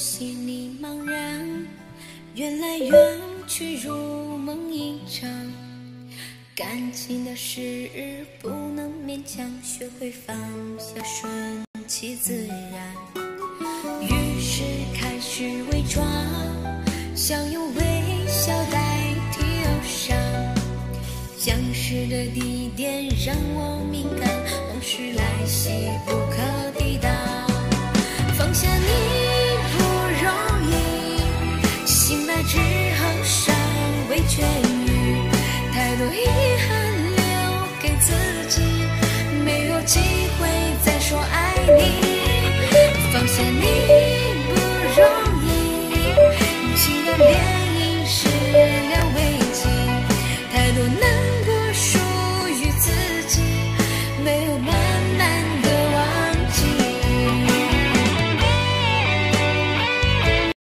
心里茫然缘来缘去如梦一场，感情的事不能勉强，学会放下，顺其自然。于是开始伪装，想用微笑代替忧伤。相识的地点让我敏感，往事来袭 change.